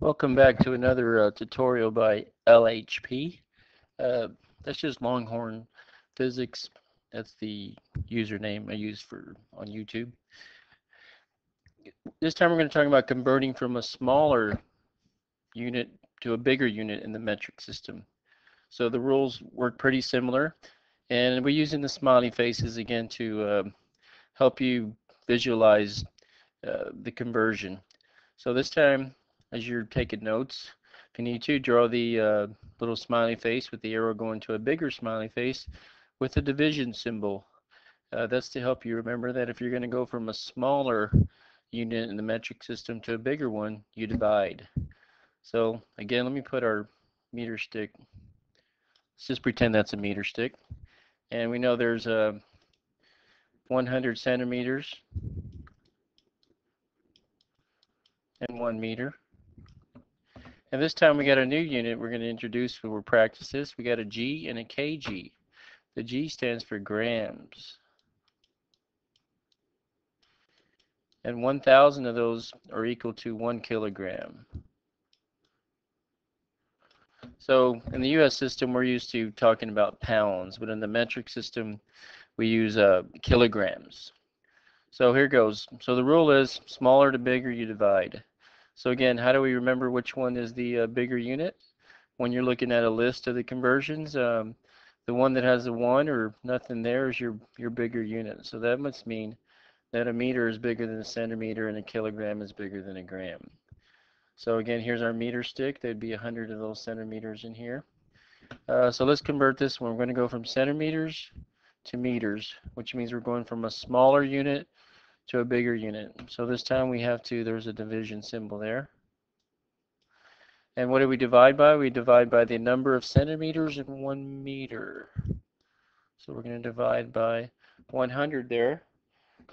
Welcome back to another uh, tutorial by LHP. Uh, that's just Longhorn Physics. That's the username I use for on YouTube. This time we're going to talk about converting from a smaller unit to a bigger unit in the metric system. So the rules work pretty similar, and we're using the smiley faces again to uh, help you visualize uh, the conversion. So this time as you're taking notes. If you need to, draw the uh, little smiley face with the arrow going to a bigger smiley face with a division symbol. Uh, that's to help you remember that if you're going to go from a smaller unit in the metric system to a bigger one, you divide. So again, let me put our meter stick. Let's just pretend that's a meter stick. And we know there's a uh, 100 centimeters and one meter. And this time we got a new unit we're going to introduce when we practice this. We got a G and a kg. The G stands for grams. And 1,000 of those are equal to one kilogram. So in the US system, we're used to talking about pounds, but in the metric system, we use uh, kilograms. So here goes. So the rule is smaller to bigger, you divide. So again, how do we remember which one is the uh, bigger unit? When you're looking at a list of the conversions, um, the one that has a one or nothing there is your, your bigger unit. So that must mean that a meter is bigger than a centimeter and a kilogram is bigger than a gram. So again, here's our meter stick. There'd be 100 of those centimeters in here. Uh, so let's convert this one. We're going to go from centimeters to meters, which means we're going from a smaller unit to a bigger unit. So this time we have to, there's a division symbol there. And what do we divide by? We divide by the number of centimeters in one meter. So we're going to divide by 100 there.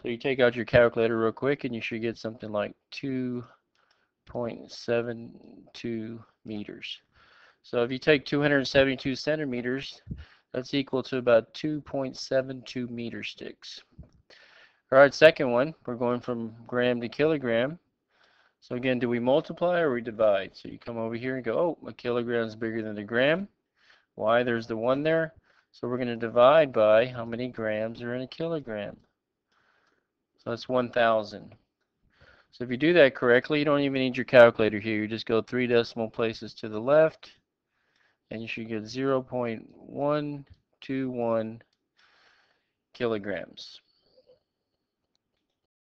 So you take out your calculator real quick and you should get something like 2.72 meters. So if you take 272 centimeters, that's equal to about 2.72 meter sticks. All right, second one, we're going from gram to kilogram. So again, do we multiply or we divide? So you come over here and go, oh, a kilogram is bigger than a gram. Why? There's the one there. So we're going to divide by how many grams are in a kilogram. So that's 1,000. So if you do that correctly, you don't even need your calculator here. You just go three decimal places to the left, and you should get 0.121 kilograms.